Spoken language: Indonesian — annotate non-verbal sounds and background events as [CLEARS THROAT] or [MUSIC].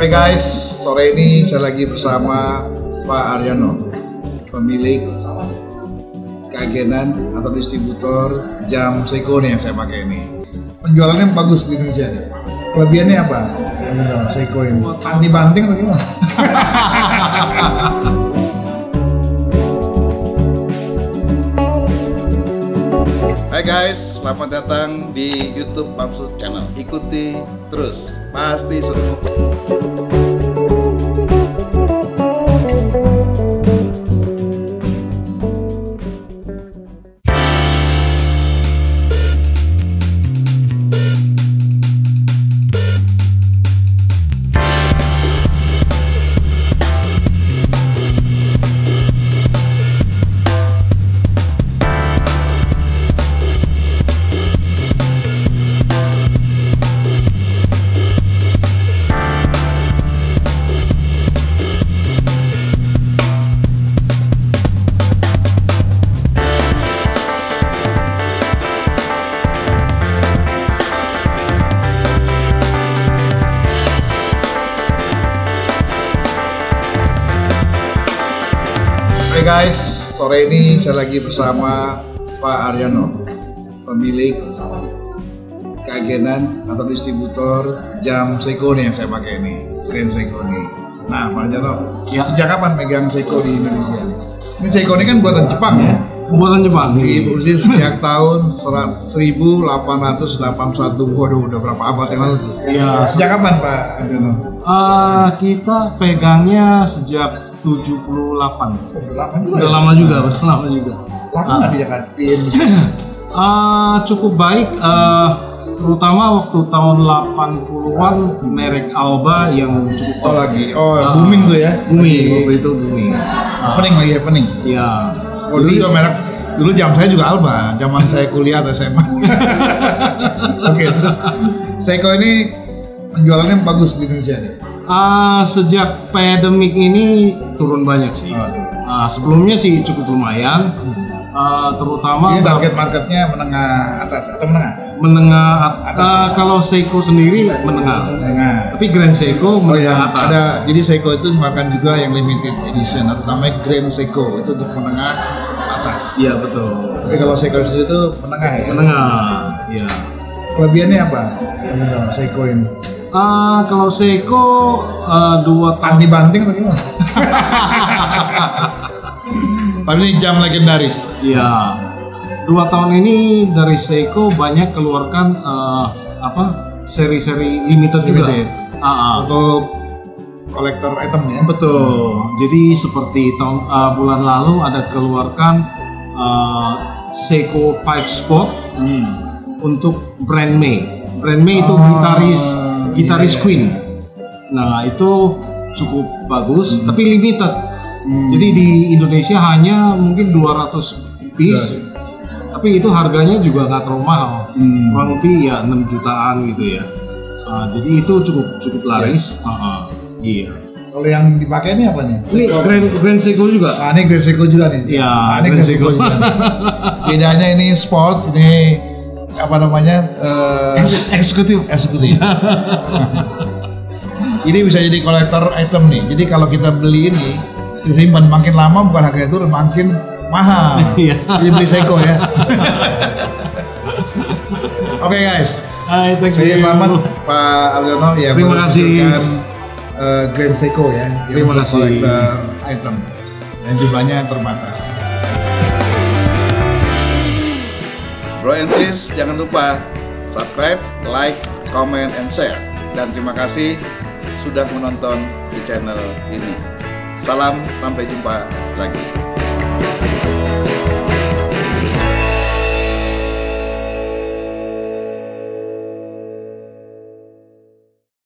Oke guys, sore ini saya lagi bersama Pak Aryono, pemilik keagenan atau distributor jam Seiko nih yang saya pakai ini. Penjualannya bagus di Indonesia nih. Kelebihannya apa? Seiko ini. Anti banting atau gimana? [LAUGHS] Hai guys, selamat datang di YouTube Pamsud Channel. Ikuti terus, pasti seru. Hai guys, sore ini saya lagi bersama Pak Aryono, pemilik keagenan atau distributor jam Seiko nih yang saya pakai ini, Grand Seiko nih. Nah, Pak Aryono, Ya. sejak kapan megang Seiko di Indonesia ini? Ini Seiko ini kan buatan Jepang ya, Buatan Jepang. diproduksi sejak tahun serat- 1881. Waduh, udah berapa abad yang lalu tuh? Iya. Sejak kapan Pak Aryono? Eh, kita pegangnya sejak 78. Oh, udah lama juga Udah ya? lama juga, udah lama juga. Lama nggak di Jakarta? [CLEARS THROAT] Di Indonesia? Eh, cukup baik, eh, terutama waktu tahun 80-an merek Alba yang cukup Oh lagi, oh Ah. booming tuh ya? booming, Lagi waktu itu booming. Happening lagi happening. Ya. Oh dulu juga merek, dulu jam saya juga Alba, zaman saya kuliah atau SMA. [LAUGHS] Oke, terus Seiko ini penjualannya bagus di Indonesia nih. Eh, sejak pandemik ini turun banyak sih. Oh. Eh, sebelumnya sih cukup lumayan, Eh, terutama Ini target marketnya menengah atas atau menengah? menengah Atas. eh, kalau Seiko sendiri menengah Menengah. tapi Grand Oh Seiko ya, menengah atas ada jadi Seiko itu makan juga yang limited edition namanya Grand Seiko itu untuk menengah atas. iya betul Tapi kalau Seiko sendiri itu menengah ya. menengah ya Kelebihannya apa? Seiko ini. Ah, kalau Seiko eh, dua tahun Anti banting atau gimana? [LAUGHS] Tapi ini jam legendaris. ya dua tahun ini dari Seiko banyak keluarkan eh, apa seri-seri limited, juga Limited. Ah, ah. untuk kolektor item ya. betul jadi seperti tahun eh, bulan lalu ada keluarkan eh, Seiko 5 Sport Hmm. untuk brand May. Brand May itu Oh, gitaris gitaris iya, iya. Queen. Nah, itu cukup bagus tapi limited. Hmm. Jadi di Indonesia hanya mungkin 200 piece. Tapi itu harganya juga nggak terlalu mahal. Hmm. Kurang lebih ya 6 jutaan gitu ya. Ah, jadi itu cukup cukup laris. Ah, ah. iya. Kalau yang dipakai ini apa nih? Ini Grand Grand Seiko juga. Nah, ini Grand Seiko juga nih. Iya, nah, ini Grand Seiko juga. Bedanya ini sport, ini apa namanya? Ex- Eksekutif. eksekutif. [LAUGHS] ini bisa jadi kolektor item nih. Jadi kalau kita beli ini disimpan makin lama bukan harganya turun makin mahal. [LAUGHS] Iya. Jadi beli Seiko ya. [LAUGHS] Oke guys, Hai, thank saya you. selamat Pak Aliono ya Terima kasih. eh, Grand Seiko ya yang Terima kasih. kolektor item dan jumlahnya terbatas. Bro and sis, jangan lupa subscribe, like, comment, and share. Dan terima kasih sudah menonton di channel ini. Salam, sampai jumpa lagi.